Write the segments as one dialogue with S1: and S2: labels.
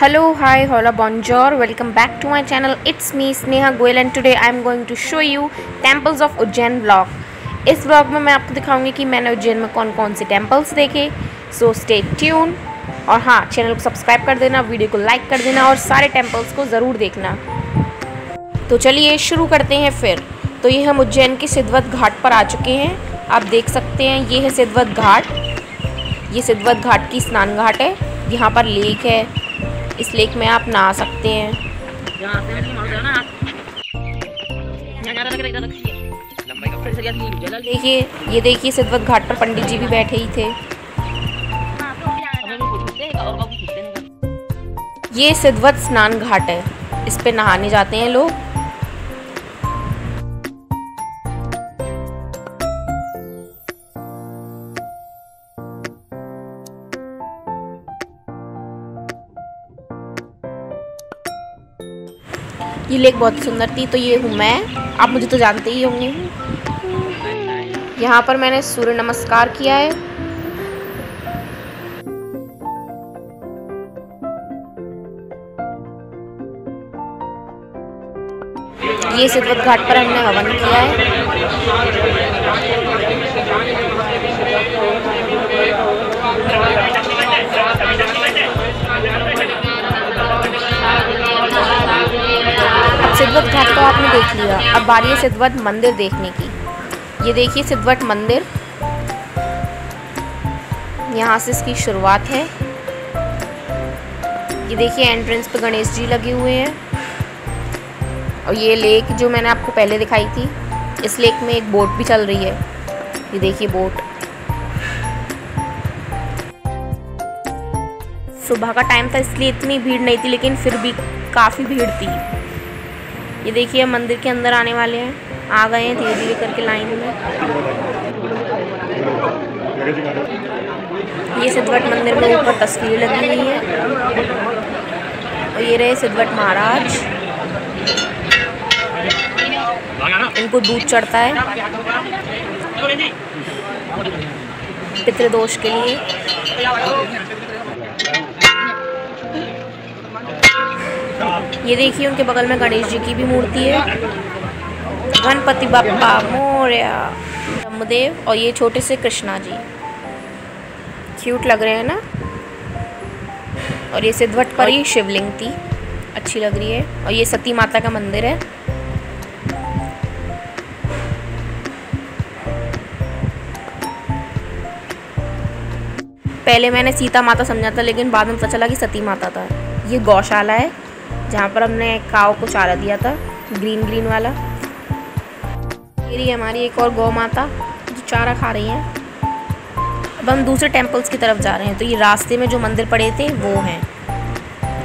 S1: Hello, hi, hola, bonjour. Welcome back to my channel. It's me Sneha Goel and today I'm going to show you temples of Ujjain vlog. इस vlog में मैं आपको दिखाऊँगी कि मैंने उज्जैन में कौन कौन से टेम्पल्स देखे सो स्टे ट्यून और हाँ चैनल को सब्सक्राइब कर देना वीडियो को लाइक कर देना और सारे टेम्पल्स को ज़रूर देखना तो चलिए शुरू करते हैं फिर। तो ये हम उज्जैन के सिद्धवत घाट पर आ चुके हैं। आप देख सकते हैं ये है सिद्धवत घाट। ये सिद्धवत घाट की स्नान घाट है। यहाँ पर लेक है। इस लेक में आप नहा सकते हैं। देखिए, ये देखिए, सिद्धवत घाट पर पंडित जी भी बैठे ही थे। ये सिद्धवत स्नान घाट है। इस पे नहाने जाते हैं लोग। ये लेक बहुत सुंदर थी तो ये हूँ मैं। आप मुझे तो जानते ही होंगे। यहाँ पर मैंने सूर्य नमस्कार किया है। ये सिद्धवत घाट पर हमने हवन किया है। सिद्धवत घाट तो आपने देख लिया। अब बारी है सिद्धवत मंदिर देखने की। ये देखिए सिद्धवट मंदिर। यहाँ से इसकी शुरुआत है। ये देखिए एंट्रेंस पे गणेश जी लगे हुए हैं। और ये लेक जो मैंने आपको पहले दिखाई थी, इस लेक में एक बोट भी चल रही है। ये देखिए बोट सुबह का टाइम था, इसलिए इतनी भीड़ नहीं थी, लेकिन फिर भी काफ़ी भीड़ थी। ये देखिए मंदिर के अंदर आने वाले हैं। आ गए हैं धीरे धीरे करके लाइन में। ये सिद्धवट मंदिर में ऊपर तस्वीर लगी हुई है। और ये रहे सिद्धवट महाराज। इनको दूध चढ़ता है। पितृदोष के लिए। ये देखिए, उनके बगल में गणेश जी की भी मूर्ति है। गणपति बापा मोरया, ब्रह्मदेव और ये छोटे से कृष्णा जी। क्यूट लग रहे हैं ना? और ये सिद्धवट पर ही शिवलिंग थी। अच्छी लग रही है। और ये सती माता का मंदिर है। पहले मैंने सीता माता समझा था, लेकिन बाद में पता चला कि सती माता था। ये गौशाला है। जहाँ पर हमने काव को चारा दिया था, ग्रीन ग्रीन वाला। मेरी हमारी एक और गौ माता, जो चारा खा रही हैं। अब हम दूसरे टेम्पल्स की तरफ़ जा रहे हैं तो ये रास्ते में जो मंदिर पड़े थे, वो हैं।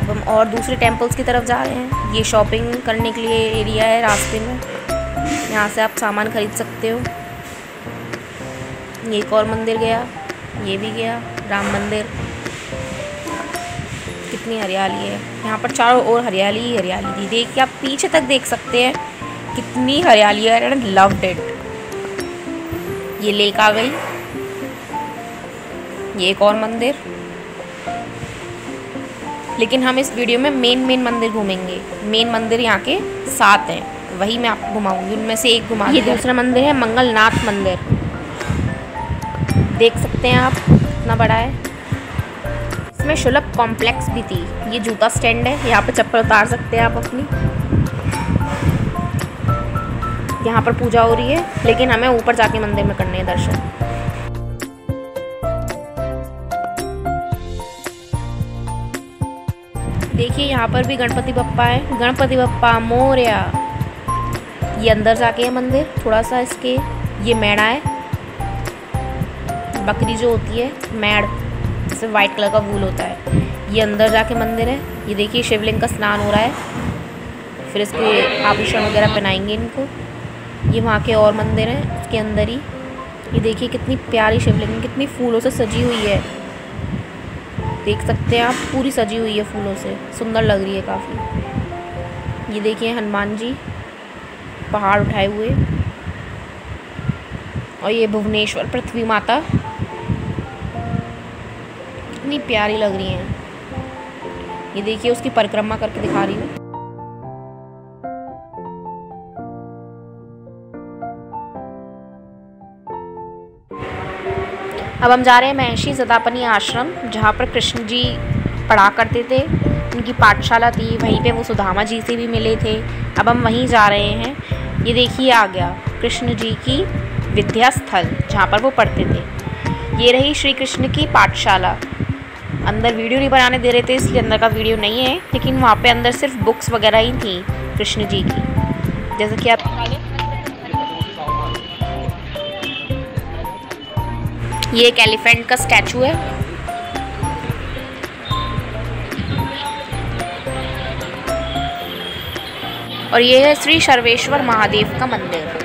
S1: अब हम और दूसरे टेम्पल्स की तरफ़ जा रहे हैं। ये शॉपिंग करने के लिए एरिया है रास्ते में। यहाँ से आप सामान खरीद सकते हो। ये एक और मंदिर गया, ये भी गया, राम मंदिर। कितनी हरियाली है। यहाँ पर चारों ओर हरियाली ही हरियाली थी देखिए आप पीछे तक देख सकते हैं कितनी हरियाली है। एंड लव्ड इट ये लेक आ गई। ये एक और मंदिर। लेकिन हम इस वीडियो में मेन मेन मंदिर घूमेंगे। मेन मंदिर यहाँ के सात हैं। वही मैं आपको घुमाऊँगी। उनमें से एक घुमा ये दूसरा मंदिर है मंगलनाथ मंदिर। देख सकते हैं आप कितना बड़ा है। इसमें शुलभ कॉम्प्लेक्स भी थी। ये जूता स्टैंड है। यहाँ पर चप्पल उतार सकते हैं आप अपनी। यहाँ पर पूजा हो रही है, लेकिन हमें ऊपर जाके मंदिर में करने हैं दर्शन। देखिए, यहाँ पर भी गणपति बप्पा है। गणपति बप्पा, मोरया। ये अंदर जाके है मंदिर थोड़ा सा इसके। ये मैड़ा है। बकरी जो होती है मैड़ जैसे वाइट कलर का वूल होता है। ये अंदर जाके मंदिर है। ये देखिए, शिवलिंग का स्नान हो रहा है। फिर इसके आभूषण वगैरह पहनाएँगे इनको। ये वहाँ के और मंदिर हैं, इसके अंदर ही। ये देखिए, कितनी प्यारी शिवलिंग, कितनी फूलों से सजी हुई है। देख सकते हैं आप, पूरी सजी हुई है फूलों से। सुंदर लग रही है काफ़ी। ये देखिए, हनुमान जी पहाड़ उठाए हुए। और ये भुवनेश्वर पृथ्वी माता। कितनी प्यारी लग रही हैं। ये देखिए, उसकी परिक्रमा करके दिखा रही हूँ। अब हम जा रहे हैं महर्षि सदापनी आश्रम, जहाँ पर कृष्ण जी पढ़ा करते थे। उनकी पाठशाला थी, वहीं पे वो सुदामा जी से भी मिले थे। अब हम वहीं जा रहे हैं। ये देखिए आ गया कृष्ण जी की विद्या स्थल जहाँ पर वो पढ़ते थे। ये रही श्री कृष्ण की पाठशाला। अंदर वीडियो नहीं बनाने दे रहे थे, इसलिए अंदर का वीडियो नहीं है। लेकिन वहाँ पे अंदर सिर्फ़ बुक्स वगैरह ही थी, कृष्ण जी की। जैसे कि आप ये एक एलिफेंट का स्टैचू है। और ये है श्री सर्वेश्वर महादेव का मंदिर।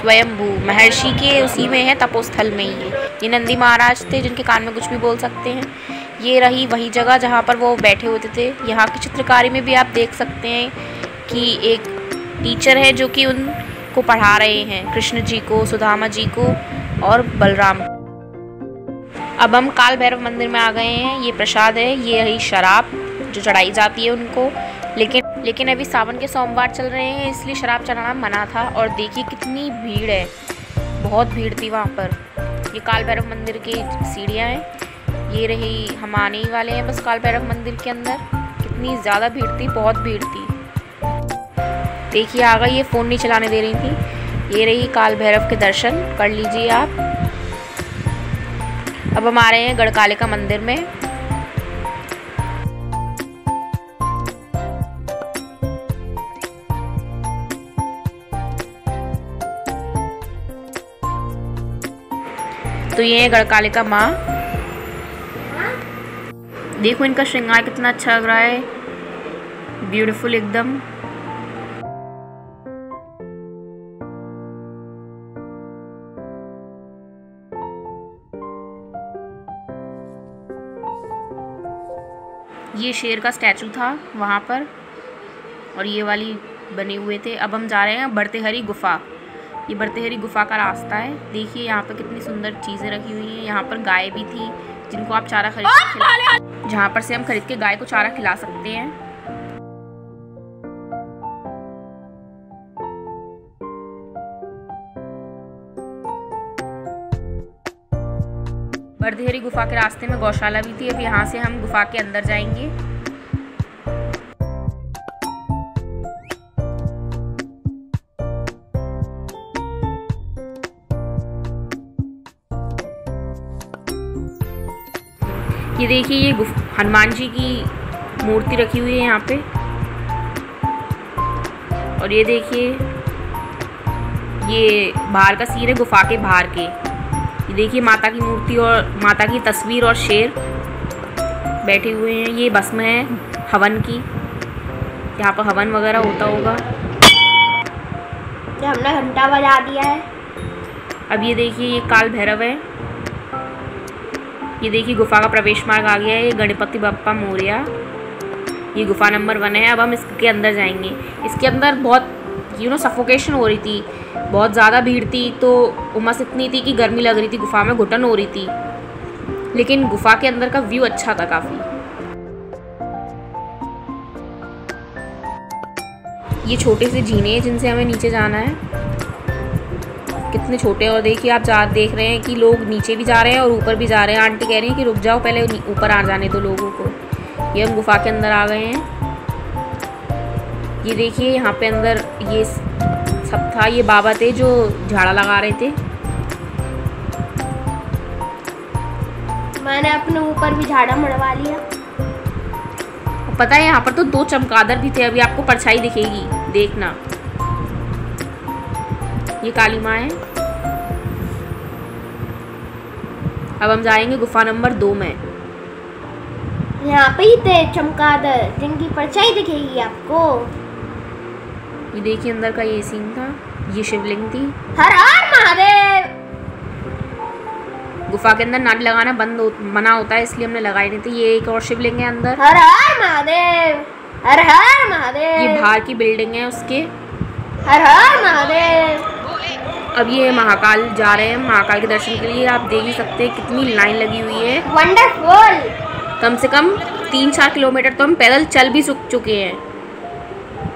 S1: स्वयंभू, महर्षि के उसी में है, तपोस्थल में ही है। ये नंदी महाराज थे, जिनके कान में कुछ भी बोल सकते हैं। ये रही वही जगह जहाँ पर वो बैठे होते थे। यहाँ की चित्रकारी में भी आप देख सकते हैं कि एक टीचर है जो कि उनको पढ़ा रहे हैं, कृष्ण जी को, सुदामा जी को और बलराम। अब हम काल भैरव मंदिर में आ गए हैं। ये प्रसाद है, ये रही शराब जो चढ़ाई जाती है उनको। लेकिन लेकिन अभी सावन के सोमवार चल रहे हैं, इसलिए शराब चढ़ाना मना था। और देखिए कितनी भीड़ है, बहुत भीड़ थी वहाँ पर। ये काल भैरव मंदिर की सीढ़ियाँ हैं। ये रही हम आने ही वाले हैं बस काल भैरव मंदिर के अंदर। कितनी ज़्यादा भीड़ थी, बहुत भीड़ थी। देखिए, आ गई ये फ़ोन नहीं चलाने दे रही थी। ये रही काल भैरव के दर्शन, कर लीजिए आप। अब हम आ रहे हैं गढ़काले का मंदिर में। तो ये है गढ़काले का माँ। देखो इनका श्रृंगार कितना अच्छा लग रहा है। ब्यूटीफुल एकदम। ये शेर का स्टैचू था वहाँ पर, और ये वाली बने हुए थे। अब हम जा रहे हैं बढ़ते हरी गुफा। ये बढ़ते हरी गुफा का रास्ता है। देखिए यहाँ पर कितनी सुंदर चीज़ें रखी हुई हैं। यहाँ पर गाय भी थी, जिनको आप चारा खरीद जहाँ पर से हम खरीद के गाय को चारा खिला सकते हैं। बरधेरी गुफा के रास्ते में गौशाला भी थी, अब यहाँ से हम गुफा के अंदर जाएँगे। ये देखिए ये हनुमान जी की मूर्ति रखी हुई है यहाँ पे। और ये देखिए ये बाहर का सीन है गुफा के बाहर के। ये देखिए माता की मूर्ति और माता की तस्वीर और शेर बैठे हुए हैं। ये बस में है हवन की। यहाँ पर हवन वगैरह होता होगा।
S2: हमने घंटा बजा दिया है।
S1: अब ये देखिए ये काल भैरव है। ये देखिए, गुफा का प्रवेश मार्ग आ गया है, ये गणपति बप्पा मोरिया। ये गुफा नंबर वन है, अब हम इसके अंदर जाएँगे। इसके अंदर बहुत यू नो सफोकेशन हो रही थी, बहुत ज़्यादा भीड़ थी तो उमस इतनी थी कि गर्मी लग रही थी, गुफा में घुटन हो रही थी। लेकिन गुफा के अंदर का व्यू अच्छा था काफ़ी। ये छोटे से झीने जिनसे हमें नीचे जाना है। कितने छोटे और देखिए आप जा देख रहे हैं कि लोग नीचे भी जा रहे हैं और ऊपर भी जा रहे हैं। आंटी कह रही हैं कि रुक जाओ पहले ऊपर आ जाने दो लोगों को। ये हम गुफा के अंदर आ गए हैं। ये देखिए यहाँ पे अंदर ये सब था ये बाबा थे जो झाड़ा लगा रहे थे।
S2: मैंने अपने ऊपर भी झाड़ा मरवा लिया।
S1: पता है यहाँ पर तो दो चमकादर भी थे अभी आपको परछाई दिखेगी देखना। ये काली माँ है। अब हम जाएँगे गुफा नंबर दो में।
S2: यहाँ पे ही थे चमकादर जिनकी परछाई दिखेगी आपको।
S1: ये देखिए अंदर का ये सीन था ये शिवलिंग थी।
S2: हर हर महादेव!
S1: गुफा के अंदर नाट लगाना बंद हो, मना होता है इसलिए हमने लगाई नहीं थी। ये एक और शिवलिंग है अंदर।
S2: हर हर महादेव! हर हर महादेव!
S1: ये बाहर की बिल्डिंग है उसके।
S2: हर हर महादेव!
S1: अब ये महाकाल जा रहे हैं। महाकाल के दर्शन के लिए आप देख ही सकते हैं कितनी लाइन लगी हुई है।
S2: वंडरफुल
S1: कम से कम तीन चार किलोमीटर तो हम पैदल चल भी सुख चुके हैं।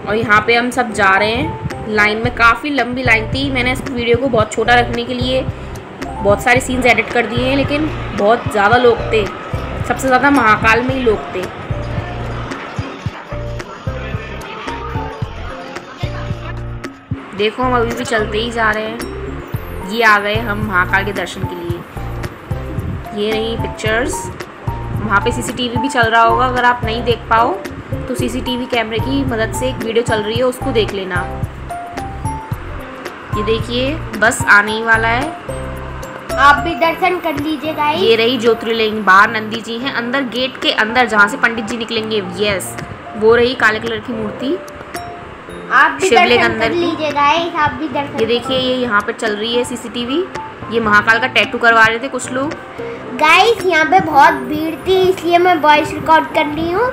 S1: और यहाँ पे हम सब जा रहे हैं। लाइन में काफ़ी लंबी लाइन थी। मैंने इस वीडियो को बहुत छोटा रखने के लिए बहुत सारे सीन्स एडिट कर दिए हैं लेकिन बहुत ज़्यादा लोग थे। सबसे ज़्यादा महाकाल में ही लोग थे। देखो हम अभी भी चलते ही जा रहे हैं। ये आ गए हम महाकाल के दर्शन के लिए। ये रही पिक्चर्स वहाँ पे सीसीटीवी भी चल रहा होगा अगर आप नहीं देख पाओ तो सीसीटीवी कैमरे की मदद से एक वीडियो चल रही है उसको देख लेना। ये देखिए बस आने ही वाला है।
S2: आप भी दर्शन कर लीजिए गाइस
S1: ये रही ज्योतिर्लिंग बाहर नंदी जी हैं। अंदर गेट के अंदर जहाँ से पंडित जी निकलेंगे यस वो रही काले कलर की मूर्ति।
S2: आप भी
S1: अंदर
S2: लीजिए गाइस आप भी दर्शन
S1: ये देखिए ये यहाँ पर चल रही है सीसीटीवी ये महाकाल का टैटू करवा रहे थे कुछ लोग।
S2: गाइस यहाँ पे बहुत भीड़ थी इसलिए मैं वॉइस रिकॉर्ड कर रही हूँ।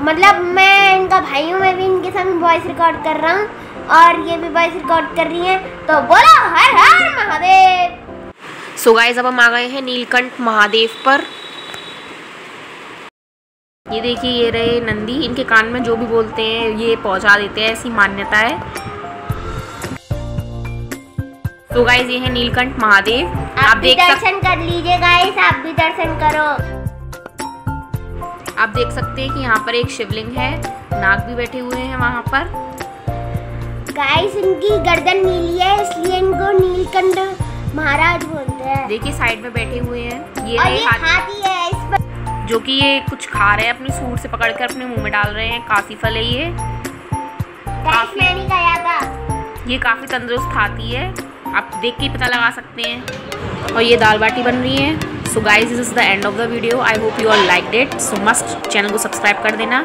S2: मतलब मैं इनका भाई हूँ मैं भी इनके साथ वॉइस रिकॉर्ड कर रहा हूँ। और ये भी वॉइस रिकॉर्ड कर रही है। तो बोलो हर हर महादेव।
S1: सो गाइस अब हम आ गए हैं नीलकंठ महादेव पर। ये देखिए ये रहे नंदी। इनके कान में जो भी बोलते हैं ये पहुँचा देते हैं ऐसी मान्यता है। सो गाइस ये है नीलकंठ महादेव।
S2: आप,
S1: आप देख सकते
S2: दर्शन कर लीजिए गाइस आप भी दर्शन करो।
S1: आप देख सकते हैं कि यहाँ पर एक शिवलिंग है। नाग भी बैठे हुए हैं वहाँ पर।
S2: गाइस इनकी गर्दन नीली है इसलिए इनको नीलकंठ महाराज बोलते हैं।
S1: देखिए साइड में बैठे हुए हैं। ये
S2: और ये
S1: हाथी
S2: है इस पर
S1: जो कि ये कुछ खा रहे हैं अपने सूट से पकड़ कर अपने मुँह में डाल रहे हैं। काफ़ी फल है ये।
S2: काफ़ी
S1: ये काफ़ी तंदुरुस्त खाती है। आप देख के पता लगा सकते हैं। और ये दाल बाटी बन रही है। So guys this is the end of the video I hope you are like that so must channel को सब्सक्राइब कर देना।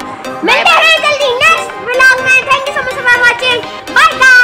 S2: मिलते हैं जल्दी नेक्स्ट ब्लॉग में। Thank you so much for watching bye bye